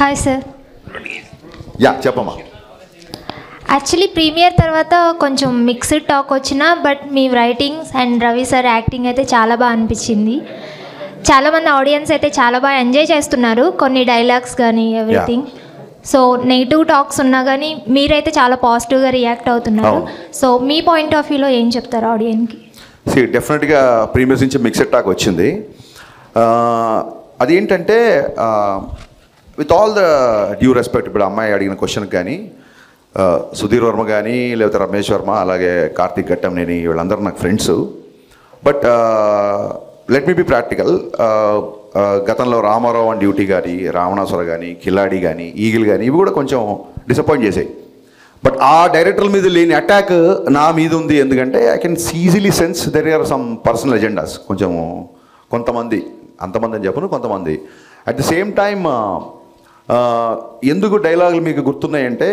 Hi sir yeah చెప్పమ్మా. Actually premiere తర్వాత కొంచెం మిక్స్డ్ టాక్ వచ్చిన but me writings and Ravi sir acting అయితే చాలా బాగా అనిపించింది. చాలామంది ఆడియన్స్ అయితే చాలా బాగా ఎంజాయ్ చేస్తున్నారు కొన్ని డైలాగ్స్ కానీ ఎవ్రీథింగ్ సో నెగిటివ్ టాక్స్ ఉన్నా కానీ మీరైతే చాలా పాజిటివ్గా రియాక్ట్ అవుతున్నారు. సో మీ పాయింట్ ఆఫ్ వ్యూలో ఏం చెప్తారు ఆడియన్కి సి డెఫినెట్గా ప్రీమియర్స్ నుంచి మిక్సెడ్ టాక్ వచ్చింది. అదేంటంటే with all the due respect ఇప్పుడు అమ్మాయి అడిగిన క్వశ్చన్ కానీ సుధీర్ వర్మ కానీ లేకపోతే రమేష్ వర్మ అలాగే కార్తీక్ ఘట్టంనేని వీళ్ళందరూ నాకు friends but let me be practical గతంలో రామారావు అండ్ డ్యూటీ కానీ రావణాసుర కానీ కిలాడి కానీ ఈగిల్ కానీ ఇవి కూడా కొంచెం డిసప్పాయింట్ చేసాయి. బట్ ఆ డైరెక్టర్ మీద లేని అటాక్ నా మీద ఉంది. ఎందుకంటే I can easily sense there are some personal agendas కొంచెం కొంతమంది అంతమంది అని చెప్పను కొంతమంది. అట్ ది సేమ్ టైమ్ ఎందుకు డైలాగులు మీకు గుర్తున్నాయంటే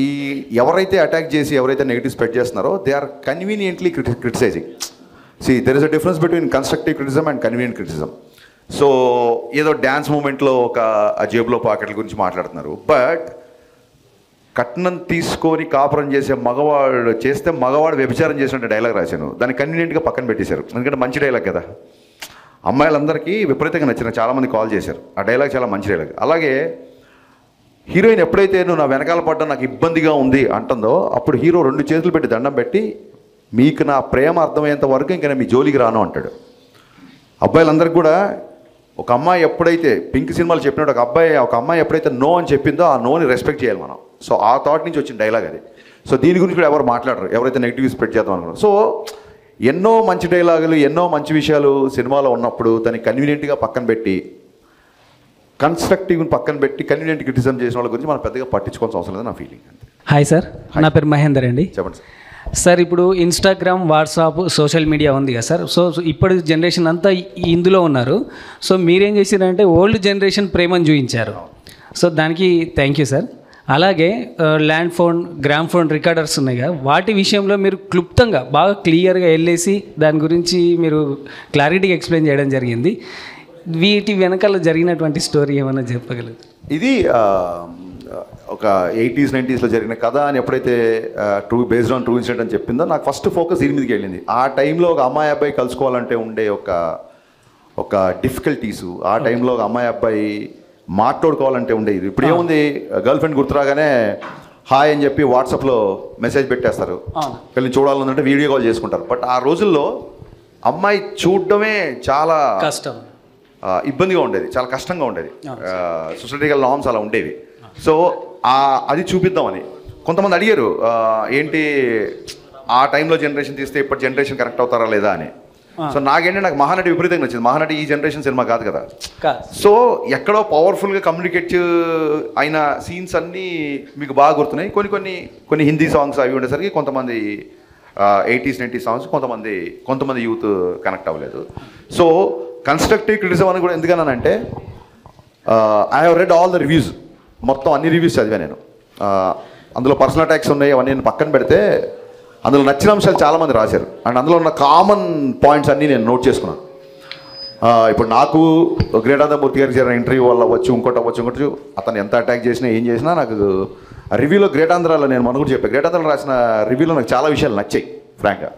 ఈ ఎవరైతే అటాక్ చేసి ఎవరైతే నెగిటివ్ స్ప్రెడ్ చేస్తున్నారో they are conveniently criticising. See there is a difference between constructive criticism and convenient criticism so ఏదో డ్యాన్స్ మూమెంట్లో ఒక జేబులో పాకెట్ల గురించి మాట్లాడుతున్నారు. బట్ కట్నం తీసుకొని కాపురం చేసే మగవాడు చేస్తే మగవాడు వ్యభిచారం చేసినట్టు డైలాగ్ రాశాను. దాన్ని కన్వీనియంట్గా పక్కన పెట్టేశారు. ఎందుకంటే మంచి డైలాగ్ కదా. అమ్మాయిలందరికీ విపరీతంగా నచ్చిన చాలామంది కాల్ చేశారు. ఆ డైలాగ్ చాలా మంచి డైలాగ్ అలాగే హీరోయిన్ ఎప్పుడైతే నువ్వు నా వెనకాల పడ్డా నాకు ఇబ్బందిగా ఉంది అంటుందో అప్పుడు హీరో రెండు చేతులు పెట్టి దండం పెట్టి మీకు నా ప్రేమ అర్థమయ్యేంత వరకు ఇంకా నేను మీ జోలికి రాను అంటాడు. అబ్బాయిలందరికీ కూడా ఒక అమ్మాయి ఎప్పుడైతే పింక్ సినిమాలు చెప్పినట్టు ఒక అబ్బాయి ఒక అమ్మాయి ఎప్పుడైతే నో అని చెప్పిందో ఆ నోని రెస్పెక్ట్ చేయాలి మనం. సో ఆ థాట్ నుంచి వచ్చిన డైలాగ్ అది. సో దీని గురించి కూడా ఎవరు మాట్లాడరు. ఎవరైతే నెగిటివ్ స్ప్రెడ్ చేద్దాం అనుకున్నారు. సో ఎన్నో మంచి డైలాగులు ఎన్నో మంచి విషయాలు సినిమాలో ఉన్నప్పుడు దాన్ని కన్వీనియంట్గా పక్కన పెట్టి కన్స్ట్రక్టివ్ పక్కన పెట్టి కన్వీనియంట్ క్రిటిజం చేసిన వాళ్ళ గురించి మనం పెద్దగా పట్టించుకోవాల్సిన అవసరం లేదు నా ఫీలింగ్ అంతే. హాయ్ సార్ నా పేరు మహేందర్ అండి. చెప్పండి సార్ సార్ ఇప్పుడు ఇన్స్టాగ్రామ్ వాట్సాప్ సోషల్ మీడియా ఉంది కదా సార్ సో ఇప్పటి జనరేషన్ అంతా ఇందులో ఉన్నారు. సో మీరేం చేశారంటే ఓల్డ్ జనరేషన్ ప్రేమను చూపించారు. సో దానికి థ్యాంక్ యూ సార్ అలాగే land phone gramophone recorders ఉన్నాయి కదా. వాటి విషయంలో మీరు క్లుప్తంగా బాగా క్లియర్గా వెళ్ళేసి దాని గురించి మీరు క్లారిటీగా ఎక్స్ప్లెయిన్ చేయడం జరిగింది. వీటి వెనకాల జరిగినటువంటి స్టోరీ ఏమైనా చెప్పగలరు? ఇది ఒక ఎయిటీస్ నైంటీస్లో జరిగిన కథ అని ఎప్పుడైతే true based on true incident అని చెప్పిందో నాకు ఫస్ట్ ఫోకస్ దీని మీదకి వెళ్ళింది. ఆ టైంలో ఒక అమ్మాయి అబ్బాయి కలుసుకోవాలంటే ఉండే ఒక ఒక డిఫికల్టీస్ ఆ టైంలో ఒక అమ్మాయి అబ్బాయి మాట్లాడుకోవాలంటే ఉండేది ఇప్పుడు ఏముంది గర్ల్ ఫ్రెండ్ గుర్తురాగానే హాయ్ అని చెప్పి వాట్సాప్లో మెసేజ్ పెట్టేస్తారు. వీళ్ళని చూడాలంటే వీడియో కాల్ చేసుకుంటారు. బట్ ఆ రోజుల్లో అమ్మాయి చూడడమే చాలా కష్టం. ఇబ్బందిగా ఉండేది చాలా కష్టంగా ఉండేది. సొసైటీకల్ నామ్స్ అలా ఉండేవి. సో అది చూపిద్దామని. కొంతమంది అడిగారు ఏంటి ఆ టైంలో జనరేషన్ తీస్తే ఇప్పటి జనరేషన్ కరెక్ట్ అవుతారా లేదా అని. సో నాకేంటి నాకు మహానటి విపరీతంగా నచ్చింది. మహానటి ఈ జనరేషన్ సినిమా కాదు కదా. కాదు సో ఎక్కడో పవర్ఫుల్గా కమ్యూనికేట్ అయిన సీన్స్ అన్నీ మీకు బాగా గుర్తున్నాయి. కొన్ని కొన్ని కొన్ని హిందీ సాంగ్స్ అవి ఉండేసరికి కొంతమంది ఎయిటీస్ నైంటీ సాంగ్స్ కొంతమంది కొంతమంది యూత్ కనెక్ట్ అవ్వలేదు. సో కన్స్ట్రక్టివ్ క్రిటిసిజం అని కూడా ఎందుకన్నానంటే I have read all the reviews మొత్తం అన్ని రివ్యూస్ చదివా నేను. అందులో పర్సనల్ అటాక్స్ ఉన్నాయి అవన్నీ నేను పక్కన పెడితే అందులో నచ్చిన అంశాలు చాలామంది రాశారు. అండ్ అందులో ఉన్న కామన్ పాయింట్స్ అన్నీ నేను నోట్ చేసుకున్నాను. ఇప్పుడు నాకు గ్రేటానందమూర్తి గారికి జరిగిన ఇంటర్వ్యూ వల్ల వచ్చు ఇంకోటి అవ్వచ్చు ఇంకోటి అతను ఎంత అటాక్ చేసినా ఏం చేసినా నాకు రివ్యూలో గ్రేటాంధ్రాలో నేను మనకు కూడా చెప్పాను గ్రేటాంధ్రాలో రాసిన రివ్యూలో నాకు చాలా విషయాలు నచ్చాయి ఫ్రాంక్గా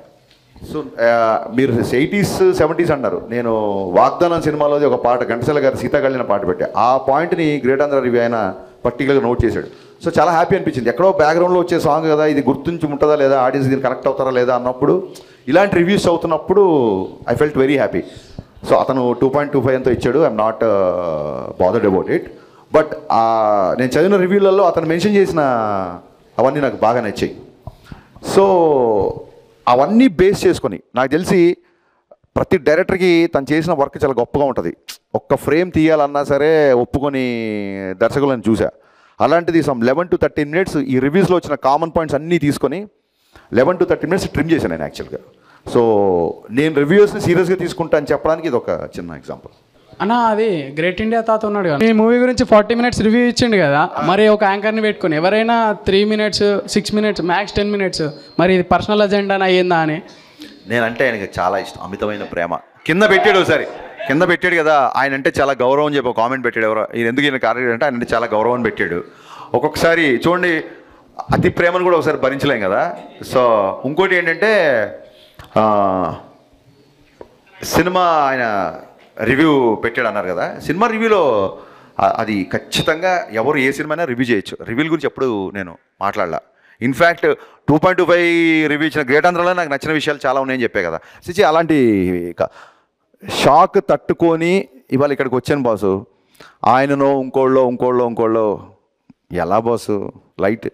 సో uh, మీరు ఎయిటీస్ సెవెంటీస్ అన్నారు. నేను వాగ్దానం సినిమాలోది ఒక పాట ఘంటసాల గారు సీతాకళ్యాణ పాట పెట్టా. ఆ పాయింట్ని గ్రేట్ అందర్ రివ్యూ ఆయన పర్టికులర్గా నోట్ చేశాడు. సో చాలా హ్యాపీ అనిపించింది. ఎక్కడో బ్యాక్గ్రౌండ్లో వచ్చే సాంగ్ కదా ఇది గుర్తుంచి ఉంటుందా లేదా ఆడియన్స్ దీన్ని కనెక్ట్ అవుతారా లేదా అన్నప్పుడు ఇలాంటి రివ్యూస్ అవుతున్నప్పుడు I felt very happy so అతను టూ పాయింట్ టూ ఫైవ్ ఎంతో ఇచ్చాడు. I'm not bothered about it but నేను చదివిన రివ్యూలలో అతను మెన్షన్ చేసిన అవన్నీ నాకు బాగా నచ్చాయి. సో అవన్నీ బేస్ చేసుకొని నాకు తెలిసి ప్రతి డైరెక్టర్కి తను చేసిన వర్క్ చాలా గొప్పగా ఉంటుంది. ఒక్క ఫ్రేమ్ తీయాలన్నా సరే ఒప్పుకొని దర్శకులను చూసా. అలాంటిది some eleven to thirteen minutes ఈ రివ్యూస్లో వచ్చిన కామన్ పాయింట్స్ అన్నీ తీసుకొని eleven to thirty minutes trim చేశాను నేను యాక్చువల్గా సో నేను రివ్యూస్ని సీరియస్గా తీసుకుంటా అని చెప్పడానికి ఇది ఒక చిన్న ఎగ్జాంపుల్ అన్న అది గ్రేట్ ఇండియా తాత ఉన్నాడు కదా ఈ మూవీ గురించి ఫార్టీ మినిట్స్ రివ్యూ ఇచ్చిండు కదా. మరి ఒక యాంకర్ని పెట్టుకుని ఎవరైనా three minutes six minutes max ten minutes మరి ఇది పర్సనల్ అజెండా అయ్యిందా అని. నేనంటే ఆయనకి చాలా ఇష్టం అమితమైన ప్రేమ. కింద పెట్టాడు ఒకసారి కింద పెట్టాడు కదా ఆయన అంటే చాలా గౌరవం చెప్పి కామెంట్ పెట్టాడు ఎవరో. ఈయన ఎందుకు ఈయన కార్యక్రమం అంటే ఆయన అంటే చాలా గౌరవం పెట్టాడు. ఒక్కొక్కసారి చూడండి అతి ప్రేమను కూడా ఒకసారి భరించలేం కదా. సో ఇంకోటి ఏంటంటే సినిమా ఆయన రివ్యూ పెట్టాడు అన్నారు కదా. సినిమా రివ్యూలో అది ఖచ్చితంగా ఎవరు ఏ సినిమా రివ్యూ చేయొచ్చు. రివ్యూల గురించి ఎప్పుడు నేను మాట్లాడలా. In fact two point two five review ఇచ్చిన గ్రేట్ ఆంధ్రలో నాకు నచ్చిన విషయాలు చాలా ఉన్నాయని చెప్పే కదా. సిచి అలాంటి షాక్ తట్టుకొని ఇవాళ ఇక్కడికి వచ్చాను బాసు. ఆయననో ఇంకోళ్ళో ఇంకోళ్ళో ఇంకోళ్ళో ఎలా బాసు? లైట్